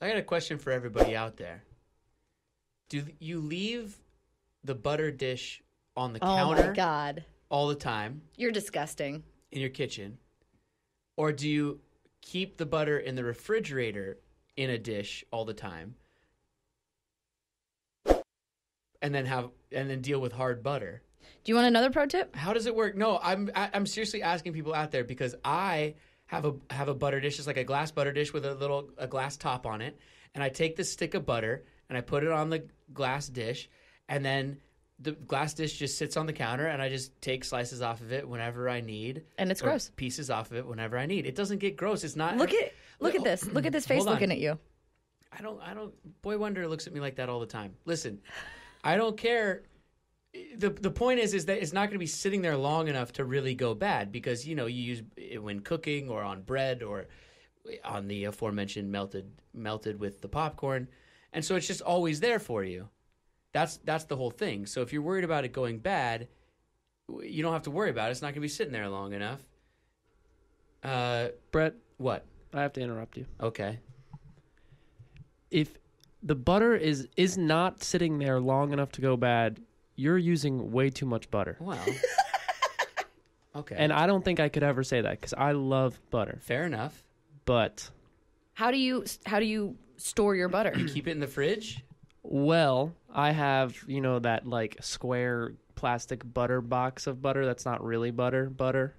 I got a question for everybody out there. Do you leave the butter dish on the Oh counter my god. all the time You're disgusting. in your kitchen? Or do you keep the butter in the refrigerator in a dish all the time? And then have and then deal with hard butter? Do you want another pro tip? How does it work? No, I'm I- I'm seriously asking people out there because I have a have a butter dish, it's like a glass butter dish with a little a glass top on it, and I take this stick of butter and I put it on the glass dish, and then the glass dish just sits on the counter, and I just take slices off of it whenever I need, And it's gross. Pieces off of it whenever I need. It doesn't get gross. It's not. Look at look at oh, this. Look at this face looking at you. I don't. I don't. Boy Wonder looks at me like that all the time. Listen, I don't care. The The point is, is that it's not going to be sitting there long enough to really go bad because you know you use it when cooking or on bread or on the aforementioned melted melted with the popcorn, and so it's just always there for you. That's that's the whole thing. So if you're worried about it going bad, you don't have to worry about it. It's not going to be sitting there long enough. Uh, Brett, what? I have to interrupt you. Okay. If the butter is is not sitting there long enough to go bad, you're using way too much butter. Well. Okay. And I don't think I could ever say that because I love butter. Fair enough. But How do you how do you store your butter? You keep it in the fridge. well, I have you know that like square plastic butter box of butter that's not really butter butter.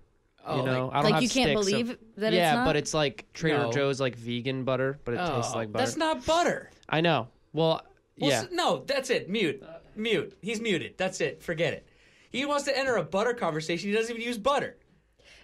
Oh, you know, like- I don't Like have you can't sticks of- believe that yeah, it's not. but it's like Trader No. Joe's like vegan butter, but it tastes Oh, like butter. That's not butter. I know. Well, Well, yeah. s- no, that's it. Mute. Mute. He's muted. That's it. Forget it. He wants to enter a butter conversation. He doesn't even use butter.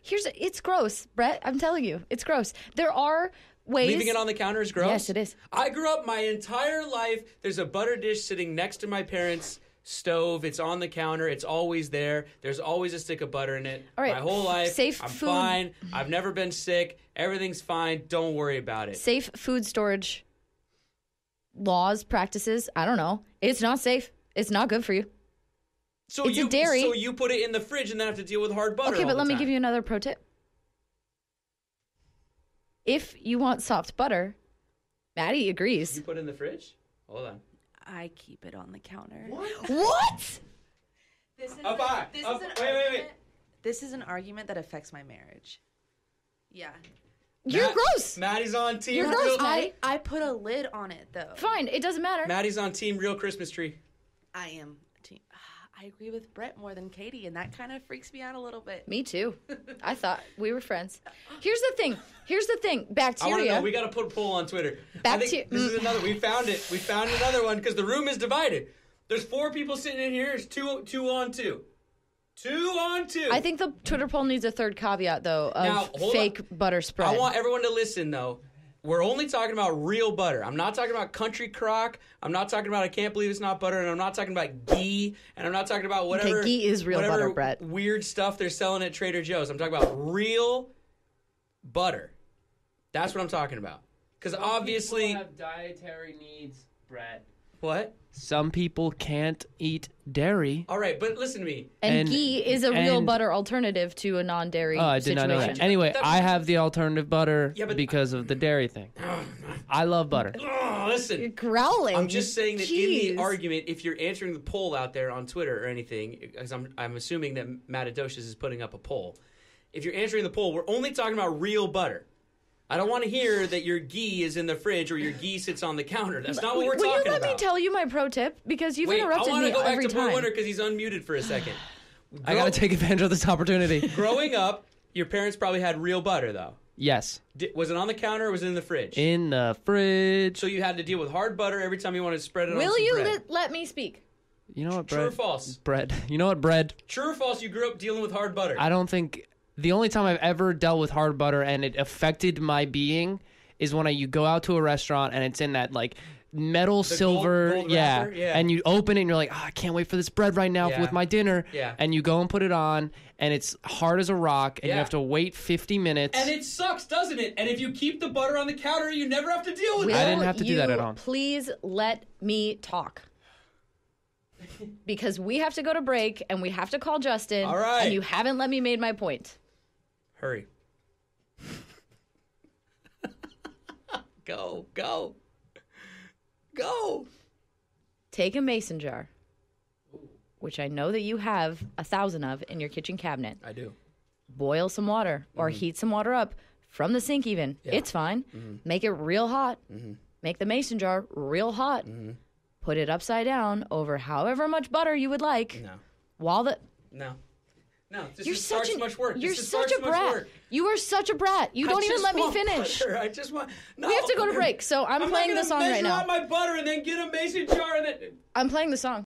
Here's it's gross, Brett. I'm telling you, it's gross. There are ways. Leaving it on the counter is gross. Yes, it is. I grew up my entire life. There's a butter dish sitting next to my parents' stove. It's on the counter. It's always there. There's always a stick of butter in it. All right, My whole life. safe I'm food- fine. I've never been sick. Everything's fine. Don't worry about it. safe food storage laws, practices. I don't know. It's not safe. It's not good for you. So It's a you dairy. so you put it in the fridge and then have to deal with hard butter. Okay, all but the let me give you another pro tip. If you want soft butter, Maddie agrees. You put it in the fridge. Hold on. I keep it on the counter. What? This is, Up high. this Up- is an wait, wait, wait. argument- This is an argument that affects my marriage. Yeah. You're Matt- gross. Maddie's on team. You're gross, Maddie. I, I put a lid on it though. Fine, it doesn't matter. Maddie's on team real Christmas tree. I am. Team, I agree with Brett more than Katie, and that kind of freaks me out a little bit. Me too. I thought we were friends. Here's the thing. Here's the thing. I want to Bacteria. know. We got to put a poll on Twitter. I Bacteria- think this is mm. another. We found it. We found another one because the room is divided. There's four people sitting in here. It's two, two on two, two on two. I think the Twitter poll needs a third caveat though of Now, hold fake butter spread. I want everyone to listen though. We're only talking about real butter. I'm not talking about country crock. I'm not talking about I can't believe it's not butter, and I'm not talking about ghee, and I'm not talking about whatever. okay, ghee is real whatever butter, Brett. Weird stuff they're selling at Trader Joe's. I'm talking about real butter. That's what I'm talking about. Because obviously, have dietary needs, Brett. What? Some people can't eat dairy. All right, but listen to me. and, and- ghee is a real and- butter alternative to a non-dairy Oh, I did situation. not know that. Anyway, That- I have the alternative butter Yeah, but- because of the dairy thing. Oh, I love butter. Oh, listen. You're growling. I'm just saying that in Jeez. the argument, if you're answering the poll out there on Twitter or anything, because I'm, I'm assuming that Matt Adocious is putting up a poll. If you're answering the poll, we're only talking about real butter. I don't want to hear that your ghee is in the fridge or your ghee sits on the counter. That's not what we're Will talking about. Will you let about. me tell you my pro tip? Because you've Wait, I interrupted want me to go back every to Boy time. Wonder because he's unmuted for a second. I gotta take advantage of this opportunity. Growing up, your parents probably had real butter though. Yes, Di- Was it on the counter or was it in the fridge? in the fridge. so you had to deal with hard butter every time you wanted to spread it on Will some you bread. let, let me speak? You know what, True or bread? false? Bread. You know what, bread? True or false? You grew up dealing with hard butter. I don't think the only time I've ever dealt with hard butter and it affected my being is when I, you go out to a restaurant and it's in that like metal silver, gold yeah, wrapper? Yeah. and you open it and you're like, oh, I can't wait for this bread right now Yeah. with my dinner, Yeah. and you go and put it on and it's hard as a rock and Yeah. you have to wait 50 minutes. And it sucks, doesn't it? And if you keep the butter on the counter, you never have to deal with Will it. I didn't have to do that at all. Please let me talk. because we have to go to break and we have to call Justin. All right. And you haven't let me made my point. Hurry. go, go. Go. Take a mason jar, which I know that you have a thousand of in your kitchen cabinet. I do. Boil some water or heat some water up from the sink, even. Mm-hmm. Yeah. Mm-hmm. It's fine. Make it real hot. Make the mason jar real hot. Mm-hmm. Put it upside down over however much butter you would like. No. While the No. No. This you're is such an, much work. You're this such a brat. work. You are such a brat. You don't even let me finish. butter. I just want. No. We have to go to break, so I'm, I'm playing the song right now. out my butter and then get a mason jar and then. I'm playing the song.